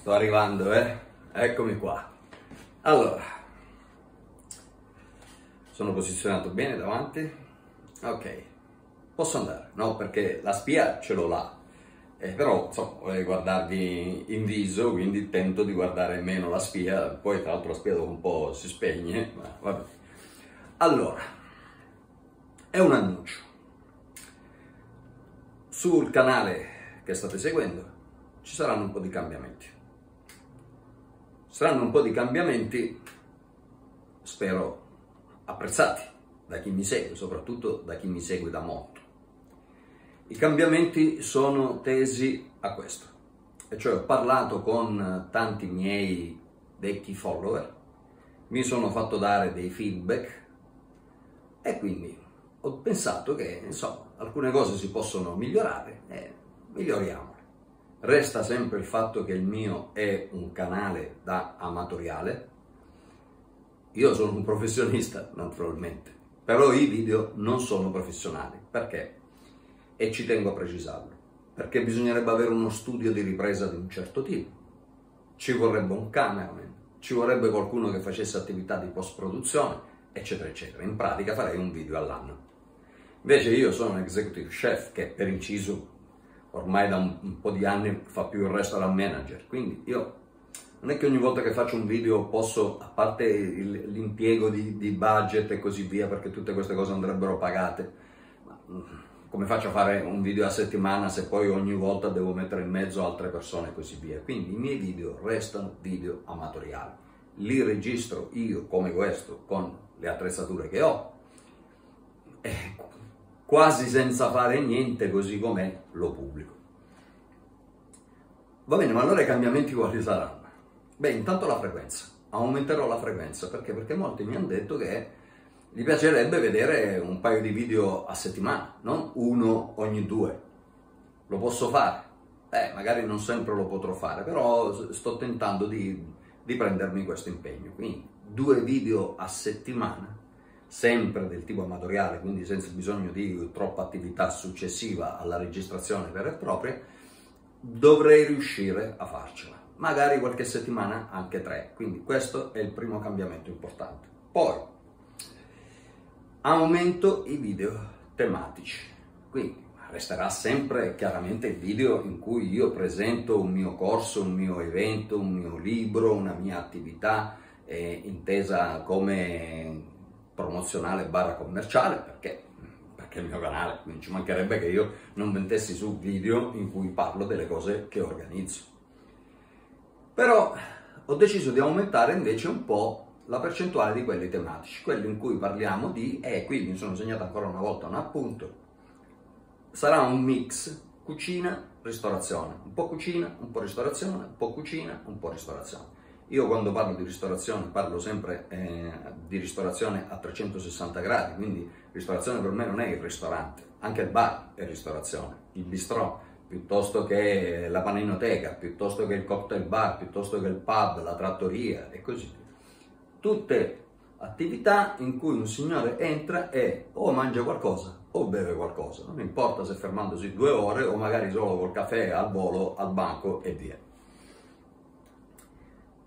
Sto arrivando, eh? Eccomi qua. Allora, sono posizionato bene davanti? Ok, posso andare, no? Perché la spia ce l'ho là, eh, però insomma vorrei guardarvi in viso, quindi tento di guardare meno la spia, poi tra l'altro la spia dopo un po' si spegne, ma vabbè. Allora, è un annuncio. Sul canale che state seguendo ci saranno un po' di cambiamenti. Saranno un po' di cambiamenti, spero, apprezzati da chi mi segue, soprattutto da chi mi segue da molto. I cambiamenti sono tesi a questo, e cioè ho parlato con tanti miei vecchi follower, mi sono fatto dare dei feedback e quindi ho pensato che insomma alcune cose si possono migliorare e miglioriamole. Resta sempre il fatto che il mio è un canale da amatoriale. Io sono un professionista, naturalmente, però i video non sono professionali. Perché? E ci tengo a precisarlo. Perché bisognerebbe avere uno studio di ripresa di un certo tipo. Ci vorrebbe un cameraman, ci vorrebbe qualcuno che facesse attività di post-produzione, eccetera, eccetera. In pratica farei un video all'anno. Invece io sono un executive chef che per inciso ormai da un, un, po' di anni fa più il restaurant manager, quindi io non è che ogni volta che faccio un video posso, a parte il, l'impiego di, di, budget e così via, perché tutte queste cose andrebbero pagate, ma mm, come faccio a fare un video a settimana se poi ogni volta devo mettere in mezzo altre persone e così via? Quindi i miei video restano video amatoriali, li registro io come questo con le attrezzature che ho, e quasi senza fare niente, così com'è, lo pubblico. Va bene, ma allora i cambiamenti quali saranno? Beh, intanto la frequenza. Aumenterò la frequenza, perché? Perché molti mi hanno detto che gli piacerebbe vedere un paio di video a settimana, non uno ogni due. Lo posso fare? Eh, magari non sempre lo potrò fare, però sto tentando di, di prendermi questo impegno. Quindi due video a settimana sempre del tipo amatoriale, quindi senza bisogno di troppa attività successiva alla registrazione vera e propria, dovrei riuscire a farcela. Magari qualche settimana anche tre, quindi questo è il primo cambiamento importante. Poi aumento i video tematici, quindi resterà sempre chiaramente il video in cui io presento un mio corso, un mio evento, un mio libro, una mia attività eh, intesa come promozionale barra commerciale perché, perché è il mio canale, quindi ci mancherebbe che io non mettessi su video in cui parlo delle cose che organizzo. Però ho deciso di aumentare invece un po' la percentuale di quelli tematici, quelli in cui parliamo di, e quindi mi sono segnato ancora una volta un appunto, sarà un mix cucina, ristorazione, un po' cucina, un po' ristorazione, un po' cucina, un po' ristorazione. Io quando parlo di ristorazione parlo sempre eh, di ristorazione a 360 gradi, quindi ristorazione per me non è il ristorante, anche il bar è ristorazione, il bistrò piuttosto che la paninoteca, piuttosto che il cocktail bar, piuttosto che il pub, la trattoria e così via. Tutte attività in cui un signore entra e o mangia qualcosa o beve qualcosa, non importa se fermandosi due ore o magari solo col caffè al volo, al banco e via.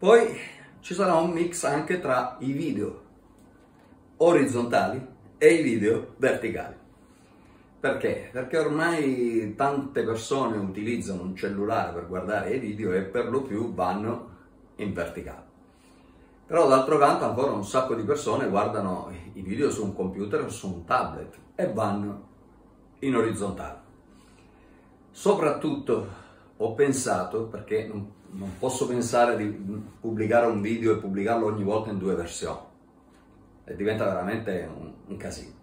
Poi ci sarà un mix anche tra i video orizzontali e i video verticali. Perché? Perché ormai tante persone utilizzano un cellulare per guardare i video e per lo più vanno in verticale. Però d'altro canto ancora un sacco di persone guardano i video su un computer o su un tablet e vanno in orizzontale. Soprattutto ho pensato, perché non non posso pensare di pubblicare un video e pubblicarlo ogni volta in due versioni. E diventa veramente un, un casino.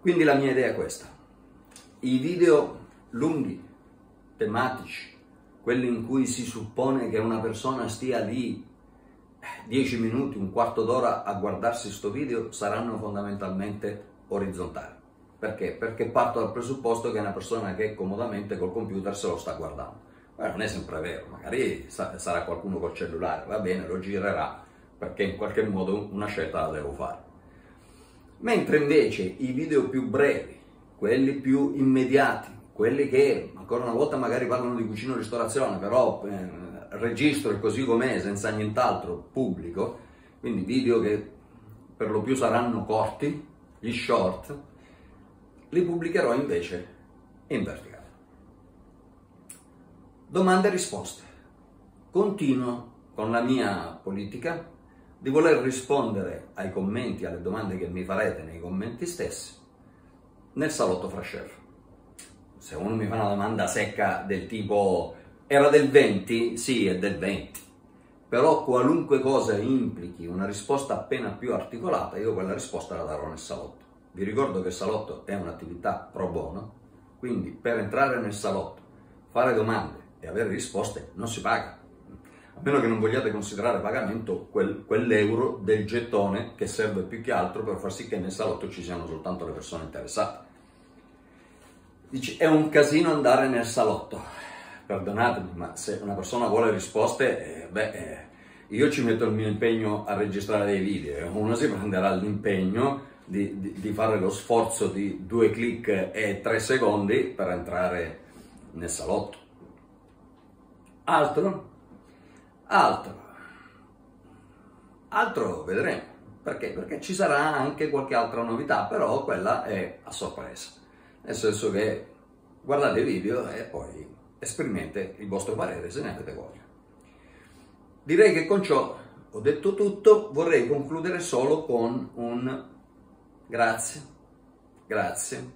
Quindi la mia idea è questa. I video lunghi, tematici, quelli in cui si suppone che una persona stia lì 10 minuti, un quarto d'ora a guardarsi questo video, saranno fondamentalmente orizzontali. Perché? Perché parto dal presupposto che è una persona che comodamente col computer se lo sta guardando. Beh, non è sempre vero, magari sarà qualcuno col cellulare, va bene, lo girerà, perché in qualche modo una scelta la devo fare. Mentre invece i video più brevi, quelli più immediati, quelli che ancora una volta magari parlano di cucina o ristorazione, però eh, registro e così com'è, senza nient'altro, pubblico, quindi video che per lo più saranno corti, gli short, li pubblicherò invece in verticale. Domande e risposte. Continuo con la mia politica di voler rispondere ai commenti, alle domande che mi farete nei commenti stessi nel salotto fra chef. Se uno mi fa una domanda secca del tipo era del 20? Sì, è del 20. Però qualunque cosa implichi una risposta appena più articolata, io quella risposta la darò nel salotto. Vi ricordo che il salotto è un'attività pro bono, quindi per entrare nel salotto, fare domande e avere risposte non si paga. A meno che non vogliate considerare pagamento quel, quell'euro del gettone che serve più che altro per far sì che nel salotto ci siano soltanto le persone interessate. Dici, è un casino andare nel salotto. Perdonatemi, ma se una persona vuole risposte, eh, beh, eh, io ci metto il mio impegno a registrare dei video. Uno si prenderà l'impegno di, di, di fare lo sforzo di due clic e tre secondi per entrare nel salotto. Altro? Altro. Altro vedremo. Perché? Perché ci sarà anche qualche altra novità, però quella è a sorpresa. Nel senso che guardate i video e poi esprimete il vostro parere se ne avete voglia. Direi che con ciò ho detto tutto, vorrei concludere solo con un grazie, grazie,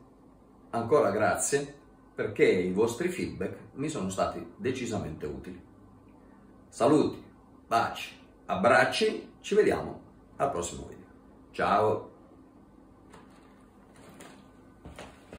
ancora grazie perché i vostri feedback mi sono stati decisamente utili. Saluti, baci, abbracci, ci vediamo al prossimo video. Ciao!